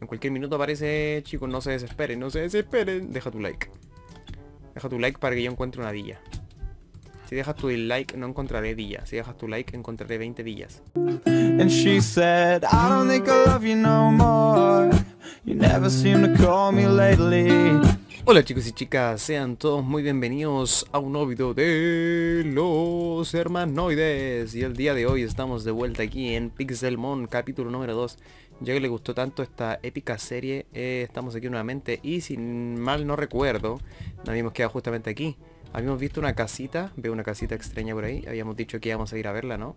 En cualquier minuto aparece, chicos, no se desesperen, no se desesperen. Deja tu like. Deja tu like para que yo encuentre una villa. Si dejas tu like no encontraré villa. Si dejas tu like encontraré 20 villas. And she said, I don't think I love you no more. You never seem to call me lately. Hola chicos y chicas, sean todos muy bienvenidos a un nuevo video de los hermanoides Y el día de hoy estamos de vuelta aquí en Pixelmon capítulo número 2 Ya que le gustó tanto esta épica serie, eh, estamos aquí nuevamente Y si mal no recuerdo, nos habíamos quedado justamente aquí Habíamos visto una casita, veo una casita extraña por ahí Habíamos dicho que íbamos a ir a verla, ¿no?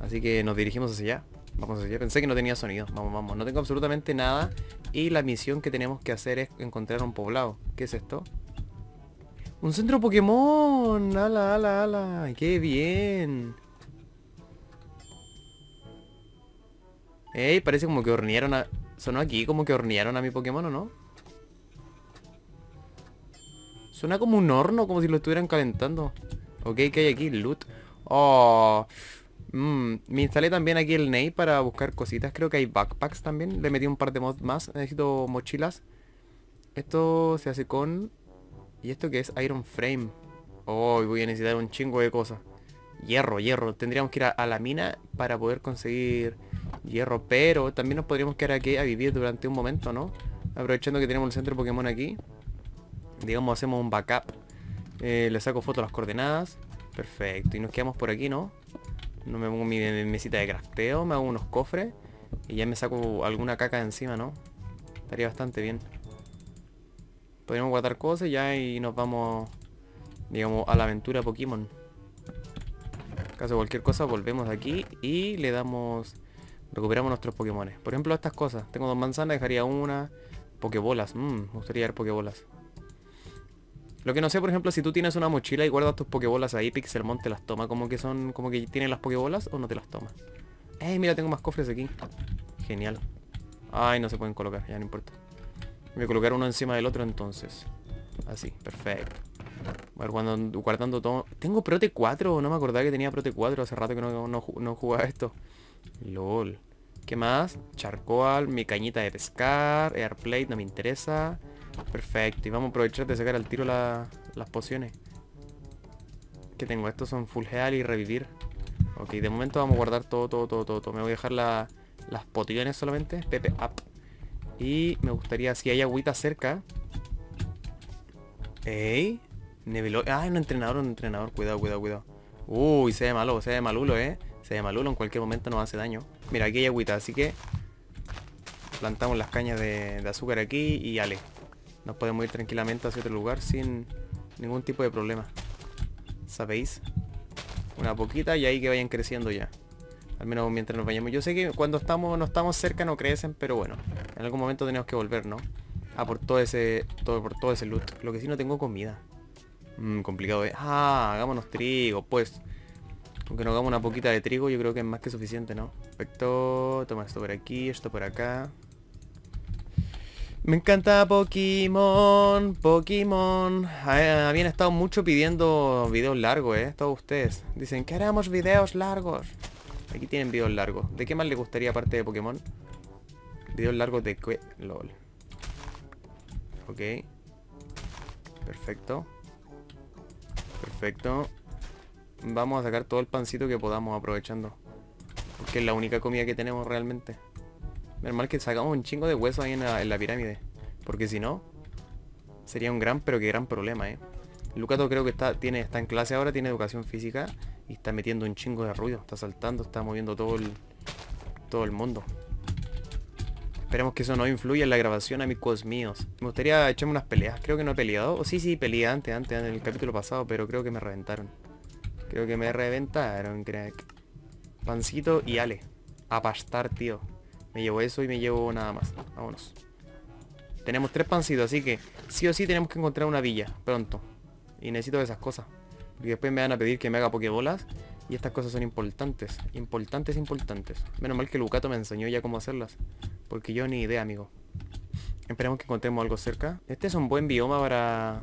Así que nos dirigimos hacia allá Vamos hacia allá, pensé que no tenía sonido Vamos, vamos, no tengo absolutamente nada Y la misión que tenemos que hacer es encontrar un poblado ¿Qué es esto? ¡Un centro Pokémon! ¡Hala, ala, ala! ¡Qué bien! Ey, parece como que hornearon a... Sonó aquí como que hornearon a mi Pokémon, ¿o no? Suena como un horno, como si lo estuvieran calentando. Ok, ¿qué hay aquí? Loot. Oh... Mm, me instalé también aquí el Ney para buscar cositas. Creo que hay backpacks también. Le metí un par de mods más. Necesito mochilas. Esto se hace con... ¿Y esto que es? Iron Frame. Oh, voy a necesitar un chingo de cosas. Hierro, hierro. Tendríamos que ir a, la mina para poder conseguir hierro. Pero también nos podríamos quedar aquí a vivir durante un momento, ¿no? Aprovechando que tenemos el centro Pokémon aquí. Digamos, hacemos un backup. Eh, le saco foto a las coordenadas. Perfecto. Y nos quedamos por aquí, ¿no? No me pongo mi, mesita de crafteo, me hago unos cofres y ya me saco alguna caca de encima, ¿no? Estaría bastante bien. Podríamos guardar cosas ya y nos vamos, digamos, a la aventura Pokémon. Caso cualquier cosa, volvemos aquí y le damos... Recuperamos nuestros Pokémon. Por ejemplo, estas cosas. Tengo dos manzanas, dejaría una. Pokebolas. Mmm, me gustaría ver Pokebolas. Lo que no sé, por ejemplo, si tú tienes una mochila y guardas tus pokebolas ahí, Pixelmon te las toma como que son, como que tienen las pokebolas o no te las toma. ¡Ey, mira, tengo más cofres aquí! Genial. Ay, no se pueden colocar, ya no importa. Voy a colocar uno encima del otro entonces. Así, perfecto. Voy guardando, guardando todo. Tengo Prote 4, no me acordaba que tenía Prote 4. Hace rato que no, no, jugaba esto. LOL. ¿Qué más? Charcoal, mi cañita de pescar, Airplate, no me interesa. Perfecto, y vamos a aprovechar de sacar al tiro las pociones. Que tengo? Estos son full heal y revivir. Ok, de momento vamos a guardar todo, todo, todo, todo. Me voy a dejar las pociones solamente. Pepe up. Y me gustaría, si hay agüita cerca. Ey. Nevelo. Ah, un entrenador, un entrenador. Cuidado, cuidado, cuidado. Uy, se ve malo, se ve malulo, eh. Se ve malulo, en cualquier momento nos hace daño. Mira, aquí hay agüita, así que plantamos las cañas de, azúcar aquí y ale. Nos podemos ir tranquilamente hacia otro lugar sin ningún tipo de problema. ¿Sabéis? Una poquita y ahí que vayan creciendo ya. Al menos mientras nos vayamos. Yo sé que cuando estamos no estamos cerca no crecen, pero bueno. En algún momento tenemos que volver, ¿no? A por todo ese. Todo, por todo ese loot. Lo que sí no tengo comida. Mmm, complicado, ¿eh? Ah, hagámonos trigo, pues. Aunque nos hagamos una poquita de trigo, yo creo que es más que suficiente, ¿no? Perfecto. Toma esto por aquí, esto por acá. Me encanta Pokémon, Pokémon. Habían estado mucho pidiendo videos largos, ¿eh? Todos ustedes. Dicen, queremos videos largos. Aquí tienen videos largos. ¿De qué más les gustaría aparte de Pokémon? Videos largos de qué? LOL. Ok. Perfecto. Perfecto. Vamos a sacar todo el pancito que podamos aprovechando. Porque es la única comida que tenemos realmente. Normal que sacamos un chingo de hueso ahí en la, pirámide. Porque si no, sería un gran, pero que gran problema, ¿eh? Lucato creo que está, tiene, está en clase ahora, tiene educación física y está metiendo un chingo de ruido. Está saltando, está moviendo todo el, todo el mundo. Esperemos que eso no influya en la grabación, amigos míos. Me gustaría echarme unas peleas. Creo que no he peleado. O sí, sí, peleé antes, antes, en el capítulo pasado, pero creo que me reventaron. Creo que me reventaron, crack. Pancito y Ale. A pastar, tío. Me llevo eso y me llevo nada más. Vámonos. Tenemos tres pancitos, así que sí o sí tenemos que encontrar una villa pronto. Y necesito esas cosas. Y después me van a pedir que me haga pokebolas. Y estas cosas son importantes. Importantes, importantes. Menos mal que Lucato me enseñó ya cómo hacerlas. Porque yo ni idea, amigo. Esperemos que encontremos algo cerca. Este es un buen bioma para...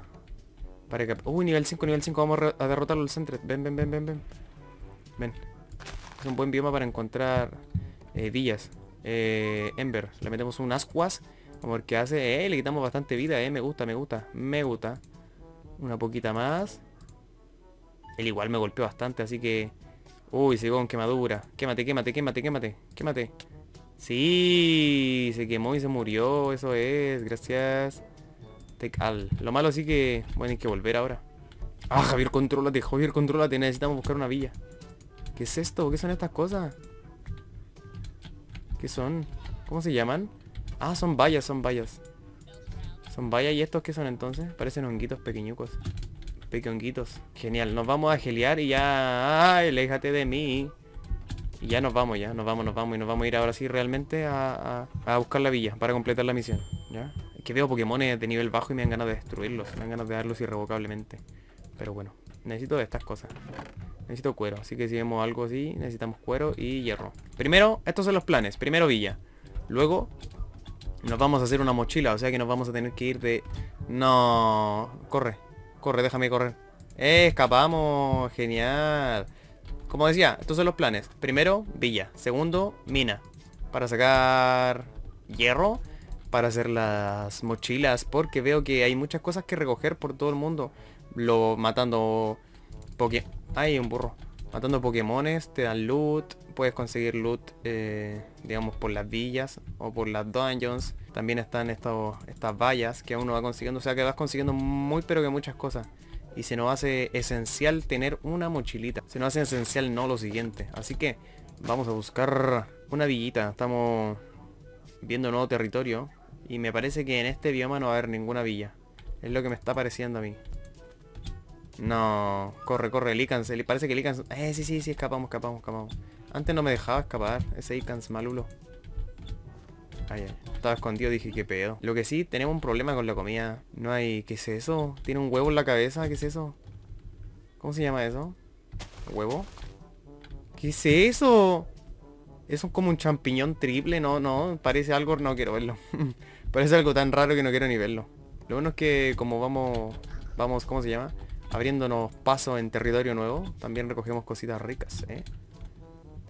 Para que... Uy, nivel 5, nivel 5. Vamos a derrotar al centro. Ven, ven, ven, ven, ven. Ven. Es un buen bioma para encontrar eh, villas. Eh, Ember. Le metemos un Ascuas. A ver qué hace. Eh, le quitamos bastante vida, eh. Me gusta, me gusta, me gusta. Una poquita más. Él igual me golpeó bastante, así que... Uy, se con quemadura. Quémate, quémate, quémate, quémate. Quémate. Sí, se quemó y se murió. Eso es. Gracias. Lo malo sí que... Bueno, hay que volver ahora. Ah, Javier, controlate. Javier, controlate. Necesitamos buscar una villa. ¿Qué es esto? ¿Qué son estas cosas? ¿Qué son? ¿Cómo se llaman? Ah, son vallas, son vallas. Son vallas y estos qué son entonces? Parecen honguitos pequeñucos. Pequeñitos. Genial, nos vamos a geliar y ya... ¡Ay, aléjate de mí! Y ya nos vamos, ya, nos vamos, nos vamos y nos vamos a ir ahora sí realmente a, a, buscar la villa para completar la misión. ¿Ya? Que veo Pokémon de nivel bajo y me dan ganas de destruirlos, me dan ganas de darlos irrevocablemente. Pero bueno, necesito estas cosas. Necesito cuero, así que si vemos algo así, necesitamos cuero y hierro. Primero, estos son los planes. Primero villa. Luego, nos vamos a hacer una mochila, o sea que nos vamos a tener que ir de... No, corre, corre, déjame correr. Eh, escapamos, genial. Como decía, estos son los planes. Primero, villa. Segundo, mina. Para sacar hierro. Para hacer las mochilas. Porque veo que hay muchas cosas que recoger por todo el mundo. Lo matando... Poké... Hay un burro. Matando Pokémones, te dan loot, puedes conseguir loot, eh, digamos, por las villas o por las dungeons. También están estos, estas vallas que uno va consiguiendo, o sea que vas consiguiendo muy pero que muchas cosas. Y se nos hace esencial tener una mochilita. Se nos hace esencial no lo siguiente. Así que vamos a buscar una villita. Estamos viendo nuevo territorio. Y me parece que en este bioma no va a haber ninguna villa. Es lo que me está pareciendo a mí. No, corre, corre, el Icans, parece que el Icans... Eh, sí, sí, sí, escapamos, escapamos, escapamos. Antes no me dejaba escapar, ese Icans malulo. Ay, ay, estaba escondido, dije, qué pedo. Lo que sí, tenemos un problema con la comida. No hay... ¿Qué es eso? ¿Tiene un huevo en la cabeza? ¿Qué es eso? ¿Cómo se llama eso? ¿Huevo? ¿Qué es eso? Es como un champiñón triple, no, no, parece algo, no quiero verlo. parece algo tan raro que no quiero ni verlo. Lo bueno es que como vamos, vamos, ¿cómo se llama? abriéndonos paso en territorio nuevo, también recogemos cositas ricas, ¿eh?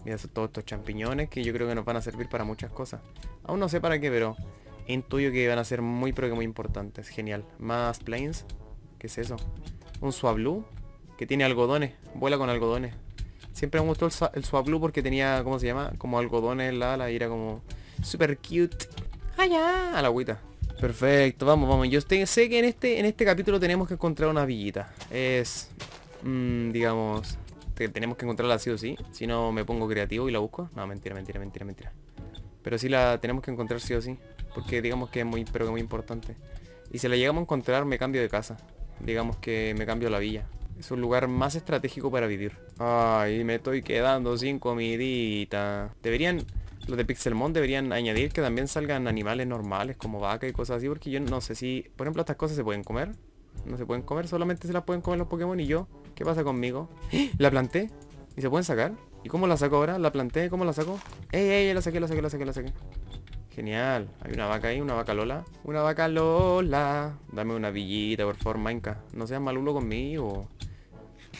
Mira todos estos champiñones que yo creo que nos van a servir para muchas cosas. Aún no sé para qué, pero intuyo que van a ser muy pero que muy importantes. Genial. Más planes. ¿Qué es eso? Un Swablu que tiene algodones. Vuela con algodones. Siempre me gustó el, el Swablu porque tenía, ¿cómo se llama? Como algodones en la ala y era como super cute. ¡Allá! A la agüita. Perfecto, vamos, vamos. Yo sé que en este, en este capítulo tenemos que encontrar una villita. Es, mm, digamos, tenemos que encontrarla sí o sí. Si no me pongo creativo y la busco. No, mentira, mentira, mentira, mentira. Pero sí la tenemos que encontrar sí o sí. Porque digamos que es muy, pero que muy importante. Y si la llegamos a encontrar, me cambio de casa. Digamos que me cambio la villa. Es un lugar más estratégico para vivir. Ay, me estoy quedando sin comidita. Deberían los de Pixelmon deberían añadir que también salgan animales normales como vaca y cosas así, porque yo no sé si, por ejemplo, estas cosas se pueden comer. No se pueden comer, solamente se las pueden comer los Pokémon y yo. ¿Qué pasa conmigo? ¿La planté? ¿Y se pueden sacar? ¿Y cómo la saco ahora? ¿La planté? ¿Cómo la saco? ¡Ey, ey! La saqué, la saqué, la saqué, la saqué. Genial. Hay una vaca ahí, una vaca Lola. Una vaca Lola. Dame una villita, por favor, Minecraft. No seas malulo conmigo.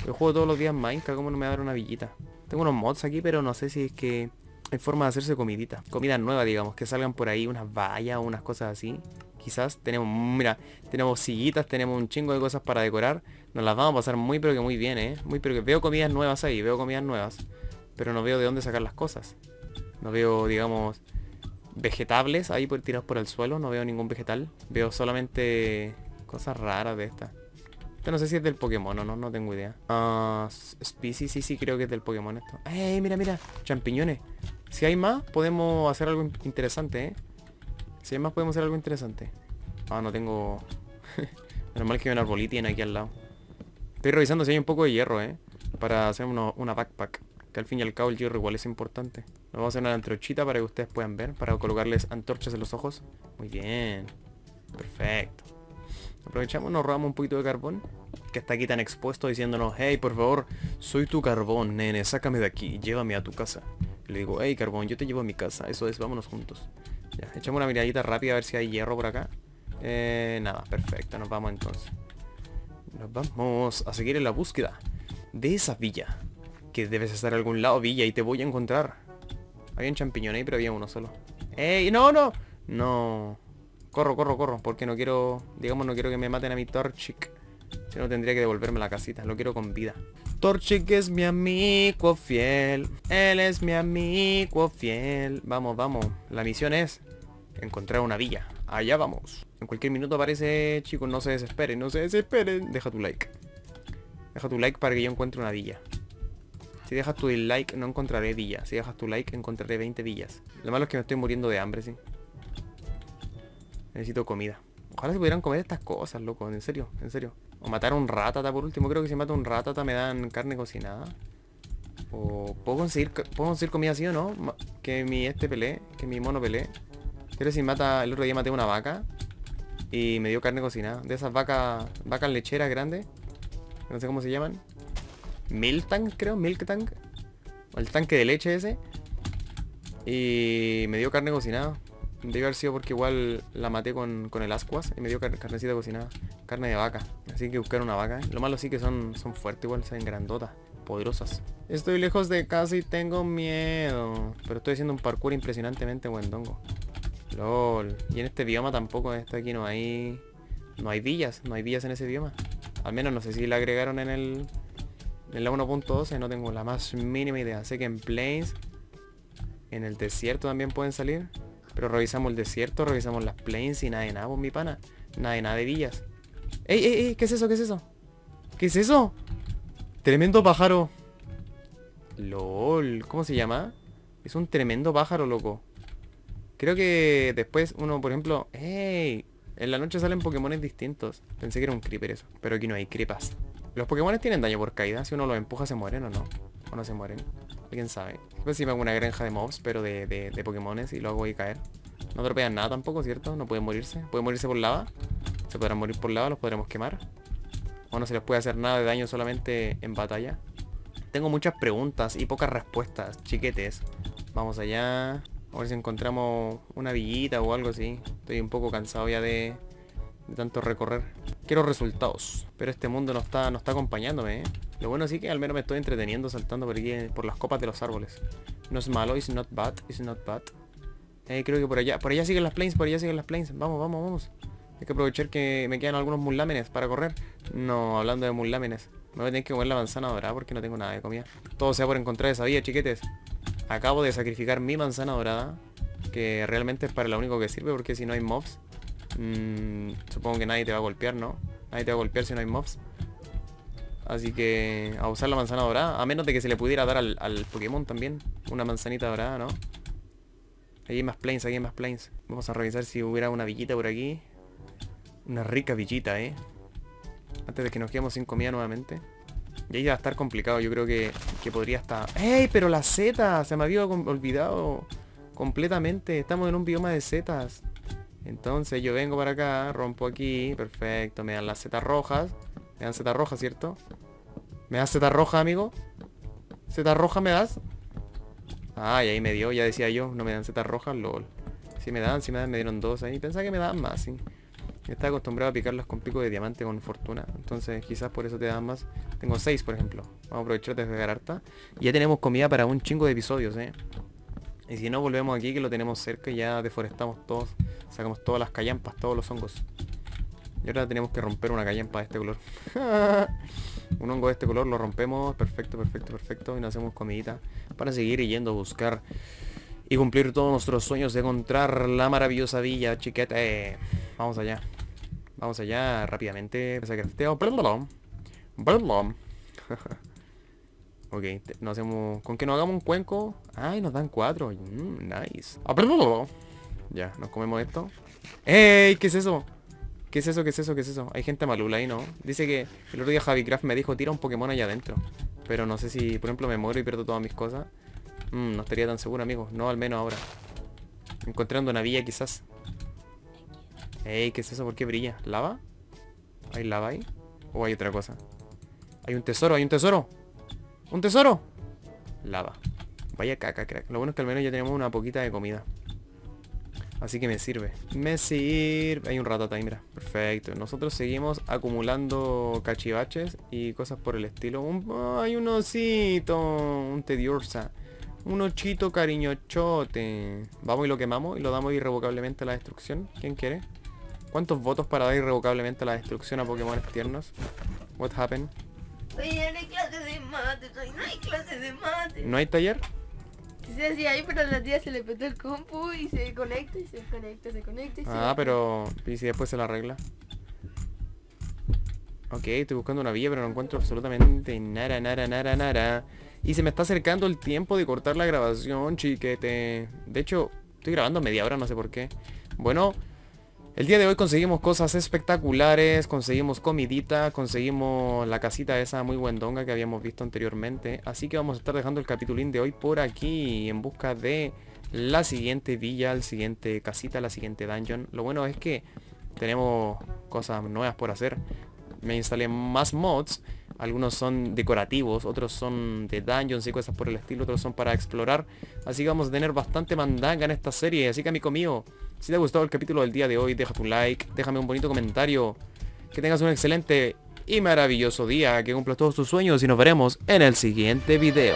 Yo juego todos los días Minecraft, ¿cómo no me va a dar una villita? Tengo unos mods aquí, pero no sé si es que hay forma de hacerse comidita. Comida nueva, digamos, que salgan por ahí unas vallas o unas cosas así. Quizás tenemos, mira, tenemos sillitas, tenemos un chingo de cosas para decorar. Nos las vamos a pasar muy pero que muy bien, ¿eh? Muy pero que veo comidas nuevas ahí, veo comidas nuevas. Pero no veo de dónde sacar las cosas. No veo, digamos, vegetables ahí por, tirados por el suelo. No veo ningún vegetal. Veo solamente cosas raras de estas. Esto no sé si es del Pokémon o no, no tengo idea. Uh, species, sí, sí, creo que es del Pokémon esto. ¡Ey, mira, mira! Champiñones. Si hay más, podemos hacer algo interesante, ¿eh? Si hay más, podemos hacer algo interesante. Ah, no tengo... Normal que hay un arbolito aquí al lado. Estoy revisando si hay un poco de hierro, ¿eh? Para hacer una backpack. Que al fin y al cabo el hierro igual es importante. vamos a hacer una antorchita para que ustedes puedan ver. Para colocarles antorchas en los ojos. Muy bien. Perfecto. Aprovechamos, nos robamos un poquito de carbón. Que está aquí tan expuesto diciéndonos, hey, por favor, soy tu carbón, nene, sácame de aquí, llévame a tu casa. Le digo, hey Carbón, yo te llevo a mi casa. Eso es, vámonos juntos. Ya, echamos una miradita rápida a ver si hay hierro por acá. Eh, nada, perfecto, nos vamos entonces. Nos vamos a seguir en la búsqueda de esa villa. Que debes estar en algún lado, villa, y te voy a encontrar. Había un champiñón ahí, pero había uno solo. ¡Ey! ¡No, no! No. Corro, corro, corro. Porque no quiero... Digamos, no quiero que me maten a mi Torchic. Si no, tendría que devolverme la casita. Lo quiero con vida. Torchic es mi amigo fiel. Él es mi amigo fiel. Vamos, vamos. La misión es encontrar una villa. Allá vamos. En cualquier minuto aparece, chicos, no se desesperen, no se desesperen. Deja tu like. Deja tu like para que yo encuentre una villa. Si dejas tu like no encontraré villa. Si dejas tu like encontraré 20 villas. Lo malo es que me estoy muriendo de hambre, sí. Necesito comida. Ojalá se pudieran comer estas cosas, loco. En serio, en serio. O matar a un ratata por último. Creo que si mato a un ratata me dan carne cocinada. O puedo conseguir, puedo conseguir comida así o no. Que mi este pelee. Que mi mono pelee. Pero si mata. El otro día maté una vaca. Y me dio carne cocinada. De esas vacas. Vacas lecheras grandes. No sé cómo se llaman. Milk Tank, creo. Milk Tank. O el tanque de leche ese. Y me dio carne cocinada. Debe haber sido porque igual la maté con, el ascuas y me dio carnecita cocinada. Carne de vaca. Así que buscar una vaca. Lo malo sí que son, son fuertes igual, son grandotas, poderosas. Estoy lejos de casa y tengo miedo. Pero estoy haciendo un parkour impresionantemente buen dongo. LOL. Y en este bioma tampoco, este aquí no hay... No hay villas, no hay villas en ese bioma. Al menos no sé si la agregaron en el... En la 1.12, no tengo la más mínima idea. Sé que en Plains, en el desierto también pueden salir. Pero revisamos el desierto, revisamos las plains y nada de nada, pues mi pana. Nada de nada de villas. ¡Ey, ey, ey! ¿Qué es eso? ¿Qué es eso? ¿Qué es eso? Tremendo pájaro. LOL. ¿Cómo se llama? Es un tremendo pájaro, loco. Creo que después uno, por ejemplo... ¡Ey! En la noche salen Pokémones distintos. Pensé que era un creeper eso. Pero aquí no hay creepas. Los Pokémones tienen daño por caída. Si uno los empuja se mueren o no. O no se mueren. ¿Quién sabe? Pues si me hago una granja de mobs, pero de, de, de Pokémones y luego voy a caer. No dropean nada tampoco, ¿cierto? No pueden morirse. ¿Pueden morirse por lava? ¿Se podrán morir por lava? ¿Los podremos quemar? ¿O no se les puede hacer nada de daño solamente en batalla? Tengo muchas preguntas y pocas respuestas, chiquetes. Vamos allá. A ver si encontramos una villita o algo así. Estoy un poco cansado ya de, de tanto recorrer. Quiero resultados. Pero este mundo no está, no está acompañándome, ¿eh? Lo bueno sí que al menos me estoy entreteniendo saltando por aquí, por las copas de los árboles. No es malo, it's not bad, it's not bad. Eh, creo que por allá, por allá siguen las plains, por allá siguen las plains. Vamos, vamos, vamos. Hay que aprovechar que me quedan algunos mullámenes para correr. No, hablando de mullámenes. Me voy a tener que comer la manzana dorada porque no tengo nada de comida. Todo sea por encontrar esa vía, chiquetes. Acabo de sacrificar mi manzana dorada. Que realmente es para lo único que sirve porque si no hay mobs. Mmm, supongo que nadie te va a golpear, ¿no? Nadie te va a golpear si no hay mobs. Así que a usar la manzana dorada. A menos de que se le pudiera dar al, Pokémon también. Una manzanita dorada, ¿no? Ahí hay más planes, aquí hay más planes. Vamos a revisar si hubiera una villita por aquí. Una rica villita, ¿eh? Antes de que nos quedemos sin comida nuevamente. Y ahí va a estar complicado. Yo creo que, que podría estar... ¡Ey! Pero las setas. Se me había olvidado completamente. Estamos en un bioma de setas. Entonces yo vengo para acá, rompo aquí. Perfecto. Me dan las setas rojas. Me dan Z roja, ¿cierto? ¿Me das Z roja, amigo? ¿Z roja me das? Ah, y ahí me dio, ya decía yo, no me dan Z roja, lol. Si me dan, si me dan, me dieron dos ahí. Pensaba que me daban más, sí. Estaba acostumbrado a picarlas con pico de diamante con fortuna. Entonces quizás por eso te dan más. Tengo seis, por ejemplo. Vamos a aprovechar de pegar. Y ya tenemos comida para un chingo de episodios, eh. Y si no, volvemos aquí que lo tenemos cerca y ya deforestamos todos. Sacamos todas las callampas, todos los hongos. Y ahora tenemos que romper una callampa de este color. un hongo de este color lo rompemos. Perfecto, perfecto, perfecto. Y nos hacemos comidita para seguir yendo a buscar y cumplir todos nuestros sueños de encontrar la maravillosa villa, chiquete. Vamos allá. Vamos allá rápidamente. ok, nos hacemos... Con que nos hagamos un cuenco. Ay, nos dan cuatro. Mm, nice. Ya, nos comemos esto. ¡Ey! ¿Qué es eso? ¿Qué es eso? ¿Qué es eso? ¿Qué es eso? Hay gente malula ahí, ¿no? Dice que el otro día Javi me dijo tira un Pokémon allá adentro. Pero no sé si, por ejemplo, me muero y pierdo todas mis cosas. Mm, no estaría tan seguro, amigo. No, al menos ahora. Encontrando una villa, quizás. Ey, ¿qué es eso? ¿Por qué brilla? ¿Lava? ¿Hay lava ahí? ¿O hay otra cosa? Hay un tesoro, hay un tesoro. ¡Un tesoro! Lava. Vaya caca, crack. Lo bueno es que al menos ya tenemos una poquita de comida. Así que me sirve. Me sirve. Hay un ratata ahí, mira. Perfecto. Nosotros seguimos acumulando cachivaches y cosas por el estilo. Un... hay un osito. Un tediosa. Un ochito cariñochote. Vamos y lo quemamos y lo damos irrevocablemente a la destrucción. ¿Quién quiere? ¿Cuántos votos para dar irrevocablemente a la destrucción a Pokémon tiernos? What happened? Oye, no hay clases de mate, no hay clases de mate. ¿No hay taller? Sí, sí, ahí, pero a la tía se le petó el compu y se conecta y se conecta, se conecta y se Ah, pero... ¿Y si después se la arregla? Ok, estoy buscando una villa, pero no encuentro absolutamente nada, nada, nada, nada. Y se me está acercando el tiempo de cortar la grabación, chiquete. De hecho, estoy grabando media hora, no sé por qué. Bueno, el día de hoy conseguimos cosas espectaculares, conseguimos comidita, conseguimos la casita esa muy buendonga que habíamos visto anteriormente. Así que vamos a estar dejando el capitulín de hoy por aquí en busca de la siguiente villa, la siguiente casita, la siguiente dungeon. Lo bueno es que tenemos cosas nuevas por hacer. Me instalé más mods. Algunos son decorativos, otros son de dungeons y cosas por el estilo, otros son para explorar. Así que vamos a tener bastante mandanga en esta serie. Así que amigo mío, si te ha gustado el capítulo del día de hoy, deja tu like, déjame un bonito comentario. Que tengas un excelente y maravilloso día, que cumplas todos tus sueños y nos veremos en el siguiente video.